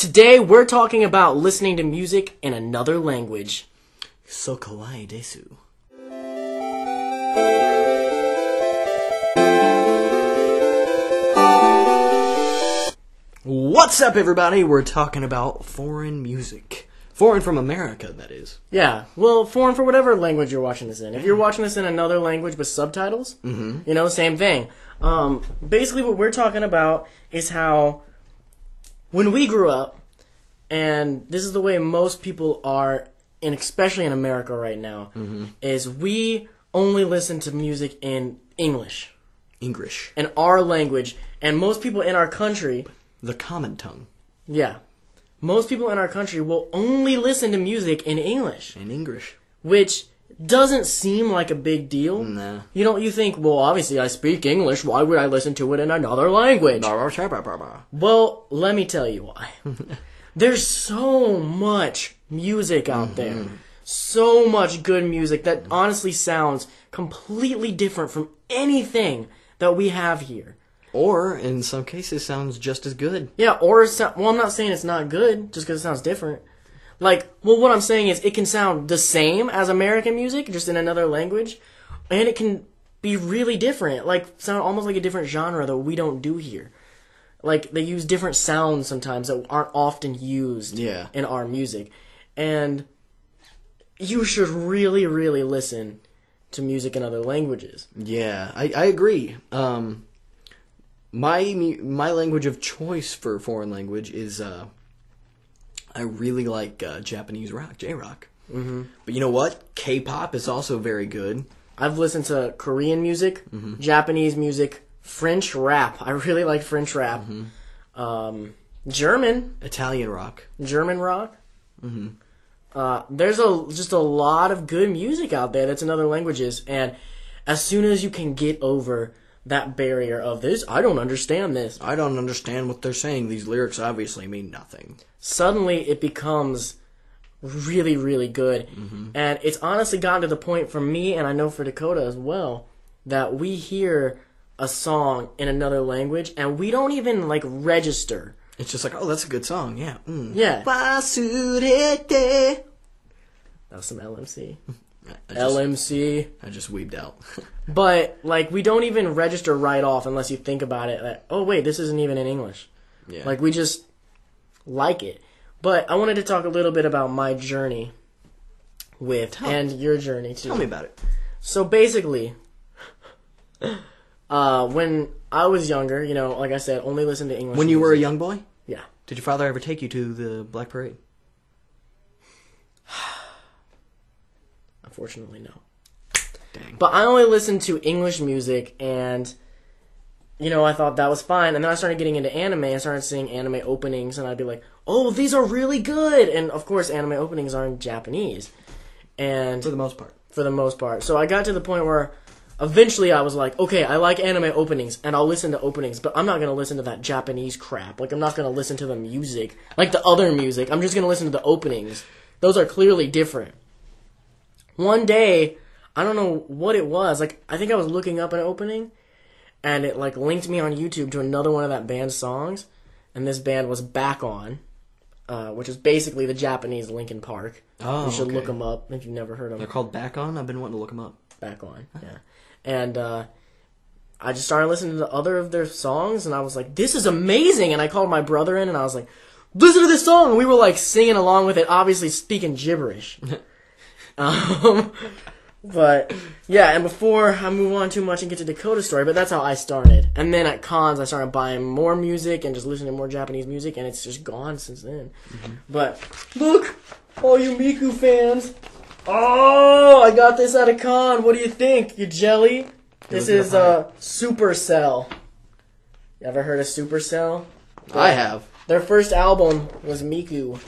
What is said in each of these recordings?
Today we're talking about listening to music in another language. So kawaii desu. What's up, everybody? We're talking about foreign music. Foreign from America, that is. Yeah, well, foreign for whatever language you're watching this in. If you're watching this in another language with subtitles, Mm-hmm. you know, same thing. Um, basically, what we're talking about is how when we grew up, and this is the way most people are, and especially in America right now, Mm-hmm. is we only listen to music in English, English. in our language, and most people in our country The common tongue. Yeah. Most people in our country will only listen to music in English, In English. which doesn't seem like a big deal. Nah. You know, you think, well, obviously I speak English, why would I listen to it in another language? Well, let me tell you why. There's so much music out mm-hmm. there. So much good music that honestly sounds completely different from anything that we have here. Or, in some cases, sounds just as good. Yeah, or sou- well, I'm not saying it's not good just because it sounds different. Like, well, what I'm saying is it can sound the same as American music, just in another language, and it can be really different. Like, sound almost like a different genre that we don't do here. Like, they use different sounds sometimes that aren't often used Yeah. in our music, and you should really, really listen to music in other languages. Yeah, I, I agree. Um, my my language of choice for foreign language is uh, I really like uh, Japanese rock, J rock. Mm-hmm. But you know what? K-pop is also very good. I've listened to Korean music, Japanese music, French rap. I really like French rap. Um, German, Italian rock. German rock. Uh, there's a just a lot of good music out there that's in other languages, and as soon as you can get over that barrier of this, I don't understand this. I don't understand what they're saying. These lyrics obviously mean nothing. Suddenly, it becomes really, really good, and it's honestly gotten to the point for me, and I know for Dakota as well, that we hear a song in another language, and we don't even like register. It's just like, oh, that's a good song. Yeah. Mm. Yeah, that was some LMC. I just, LMC. I just weeped out. But like we don't even register right off unless you think about it. Like, oh wait, this isn't even in English. yeah. Like we just like it. But I wanted to talk a little bit about my journey with and your journey too. tell me about it. So basically, uh, when I was younger, you know, like I said, only listen to English. When you were a young boy, yeah, did your father ever take you to the Black Parade? Unfortunately, no. Dang. But I only listened to English music, and you know, I thought that was fine. And then I started getting into anime. I started seeing anime openings, and I'd be like, "Oh, these are really good!" And of course, anime openings are in Japanese, and For the most part. for the most part. So I got to the point where eventually I was like, okay, I like anime openings and I'll listen to openings, but I'm not going to listen to that Japanese crap. Like, I'm not going to listen to the music, like the other music. I'm just going to listen to the openings. Those are clearly different. One day, I don't know what it was. Like, I think I was looking up an opening and it like linked me on YouTube to another one of that band's songs. And this band was Back On. Uh, which is basically the Japanese Linkin Park. Oh, you should okay. look them up if you've never heard them They're called Back On. I've been wanting to look them up. back on. Yeah. And uh, I just started listening to the other of their songs, and I was like, "This is amazing!" And I called my brother in, and I was like, "Listen to this song!" And we were like singing along with it, obviously speaking gibberish. um, but yeah, and before I move on too much and get to Dakota's story, but that's how I started. And then at cons, I started buying more music and just listening to more Japanese music, and it's just gone since then. But look, all you Miku fans. Oh, I got this at a con. What do you think, you jelly? This is uh Supercell. You ever heard of Supercell? I have. Their first album was Miku.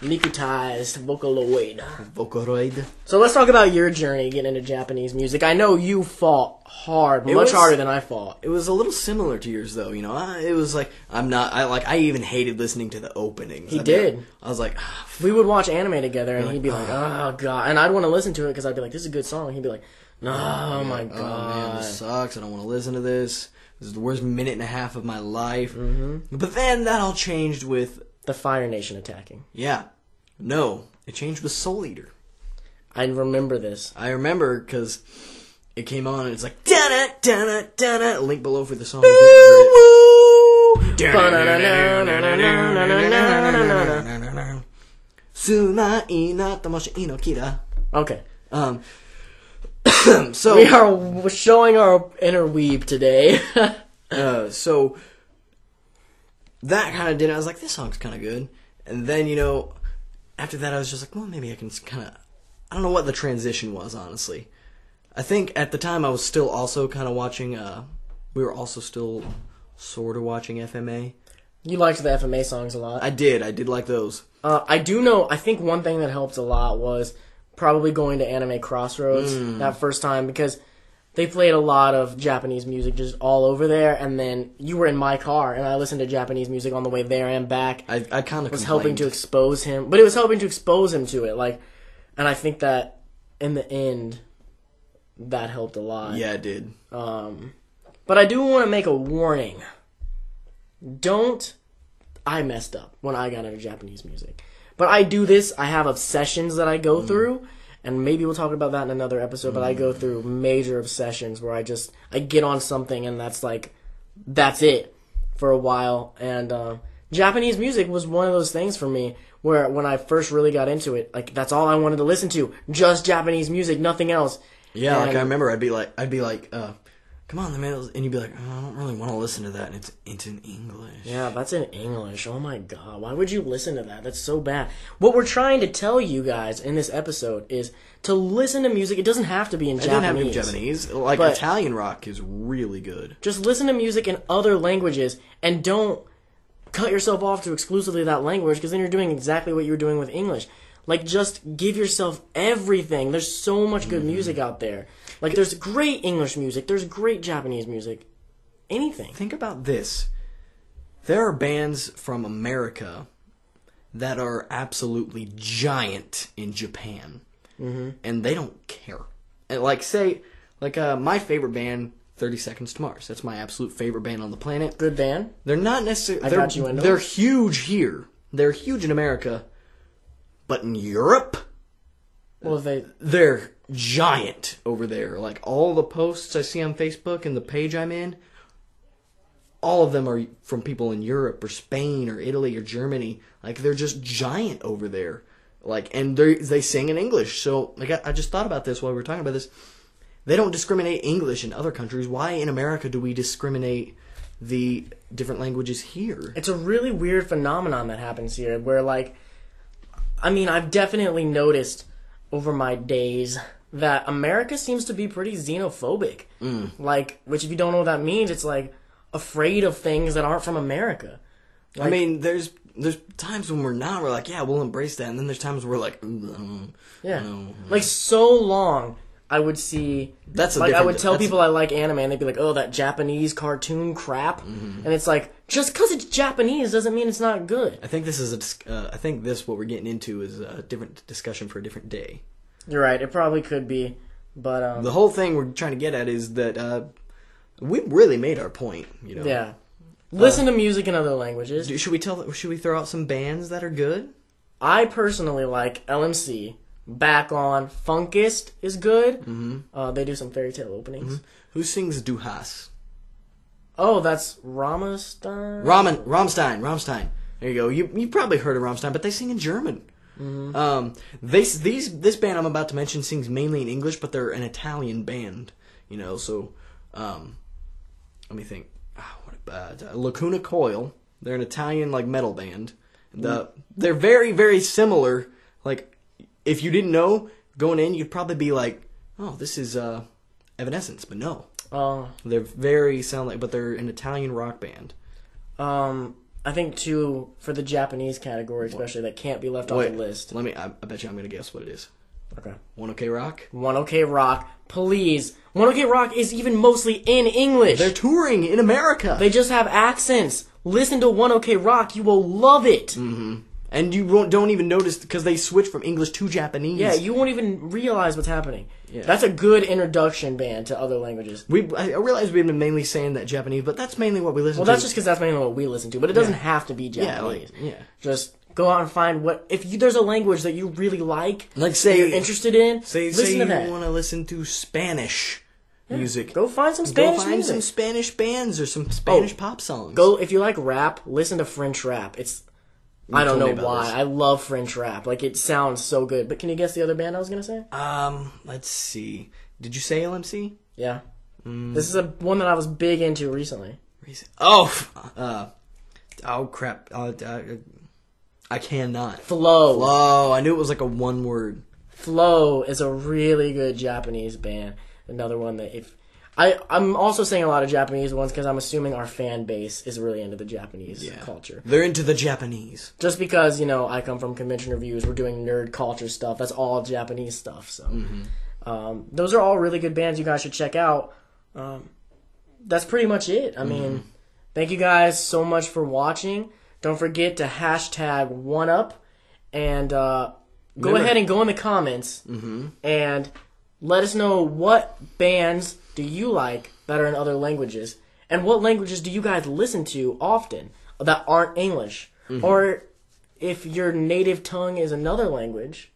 Mikutized Vocaloid. Vocaloid. So let's talk about your journey getting into Japanese music. I know you fought hard, much was- harder than I fought. It was a little similar to yours, though. You know, I, it was like I'm not. I like. I even hated listening to the openings. He be did. like- I was like, ah, f- We would watch anime together, and like, he'd be like, "Oh god," and I'd want to listen to it because I'd be like, "This is a good song." He'd be like, "No, oh my oh man, god." this sucks. I don't want to listen to this. This is the worst minute and a half of my life. Mm-hmm. But then that all changed with The Fire Nation attacking. Yeah. No, it changed with Soul Eater. I remember this. I remember because it came on and it's like da da da da da. Link below for the song. Sumai na tamasha ino kira. Okay. Um. so We are showing our inner weeb today. Uh, so that kind of did. it. I was like, this song's kind of good. And then you know, after that, I was just like, well, maybe I can kind of. I don't know what the transition was, honestly. I think at the time I was still also kind of watching. Uh, we were also still sort of watching FMA. you liked the FMA songs a lot. I did. I did like those. Uh, I do know. I think one thing that helped a lot was probably going to Anime Crossroads that first time because they played a lot of Japanese music just all over there. And then you were in my car, and I listened to Japanese music on the way there and back. I I kind of was helping to expose him, but it was helping to expose him to it. Like, and I think that in the end, that helped a lot. Yeah, it did. Um, but I do want to make a warning. Don't. I messed up when I got into Japanese music. But I do this. I have obsessions that I go through. And maybe we'll talk about that in another episode. But I go through major obsessions where I just. I get on something and that's like. That's it for a while. And uh, Japanese music was one of those things for me where when I first really got into it, like, that's all I wanted to listen to. Just Japanese music, nothing else. Yeah, like I remember, I'd be like, I'd be like, uh, come on, the man, and you'd be like, oh, I don't really want to listen to that, and it's it's in English. Yeah, that's in English. Oh my god. Why would you listen to that? That's so bad. What we're trying to tell you guys in this episode is to listen to music. It doesn't have to be in It didn't have to be Japanese. Japanese. Like Italian rock is really good. Just listen to music in other languages and don't cut yourself off to exclusively that language because then you're doing exactly what you were doing with English. Like just give yourself everything. There's so much good music out there. Like there's great English music, there's great Japanese music. Anything. Think about this. There are bands from America that are absolutely giant in Japan, mm-hmm. and they don't care. And like, say, like uh, my favorite band, Thirty Seconds to Mars. That's my absolute favorite band on the planet. Good band. They're not necessarily. I They're, got you into they're huge here. They're huge in America, but in Europe, Well, they they're giant over there. Like all the posts I see on Facebook and the page I'm in, all of them are from people in Europe or Spain or Italy or Germany. Like they're just giant over there. Like and they they sing in English. So like I, I just thought about this while we were talking about this. They don't discriminate English in other countries. Why in America do we discriminate the different languages here? it's a really weird phenomenon that happens here where like i mean i've definitely noticed over my days that america seems to be pretty xenophobic. Like which if you don't know what that means it's like afraid of things that aren't from america. I mean, there's there's times when we're not. We're like, yeah, we'll embrace that, and then there's times where we're like, mm, yeah. like so long i would see That's a like i would tell people i like anime and they'd be like oh that japanese cartoon crap Mm-hmm. and it's like just because it's japanese doesn't mean it's not good I think this is a. dis- Uh, I think this what we're getting into is a different discussion for a different day. you're right it probably could be but um The whole thing we're trying to get at is that uh, we really made our point. You know. Yeah. Listen to music in other languages. Do- Should we tell? Should we throw out some bands that are good? I personally like LMC. Back on Funkist is good. Mm-hmm. Uh, they do some Fairy Tail openings. Who sings Du Hast? Oh, that's Rammstein. Ramen, Rammstein, Rammstein. There you go. You you probably heard of Rammstein, but they sing in German. Um, they these this band I'm about to mention sings mainly in English, but they're an Italian band. You know, so um, let me think. Ah, what uh, Lacuna Coil. They're an Italian like metal band. The they're very very similar. Like if you didn't know going in, you'd probably be like, oh, this is uh, Evanescence, but no, Uh, they're very sound like, but they're an Italian rock band. um, I think too for the Japanese category, especially that can't be left off the list. Let me. I, I bet you I'm gonna guess what it is. Okay. One OK Rock. One OK Rock, please. One OK Rock is even mostly in English. They're touring in America. They just have accents. Listen to One OK Rock, you will love it. Mm-hmm. And you won't, don't even notice because they switch from English to Japanese. Yeah, you won't even realize what's happening. Yeah. That's a good introduction band to other languages. we I realize we've been mainly saying that Japanese, but that's mainly what we listen Well, to. that's just because that's mainly what we listen to, but it doesn't Yeah. have to be yeah, Japanese. like, yeah. Just go out and find what if you, there's a language that you really like, Like say you're interested in. Say, listen say to you that. want to listen to Spanish music. Go find some Go Spanish find music. some Spanish bands or some Spanish oh. pop songs. Go if you like rap, listen to French rap. It's I don't know why. this. I love French rap. Like it sounds so good. But can you guess the other band I was gonna say? Um, let's see. Did you say LMC? Yeah. Mm. This is a one that I was big into recently. Recent- Oh, uh, oh crap. Uh, uh, I cannot. Flow. Flow. I knew it was like a one word. Flow is a really good Japanese band. Another one that if I I'm also saying a lot of Japanese ones because I'm assuming our fan base is really into the Japanese culture. They're into the Japanese. Just because you know I come from convention reviews, we're doing nerd culture stuff. That's all Japanese stuff. So um, those are all really good bands you guys should check out. Um, that's pretty much it. I mean, thank you guys so much for watching. Don't forget to hashtag one up and uh, go Remember- ahead and go in the comments and let us know what bands do you like that are in other languages and what languages do you guys listen to often that aren't English or if your native tongue is another language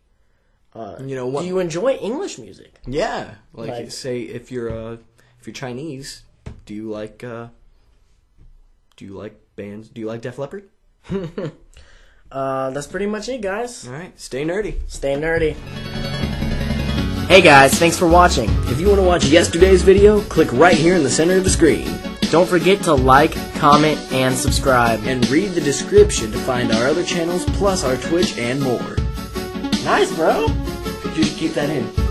You know what? do you enjoy English music yeah, like, Like- say if you're uh if you're Chinese, do you like uh do you like bands? Do you like Def Leppard? uh, that's pretty much it guys All right, stay nerdy. stay nerdy hey guys thanks for watching If you want to watch yesterday's video, click right here in the center of the screen don't forget to like comment and subscribe and read the description to find our other channels plus our Twitch and more. nice bro You should keep that in.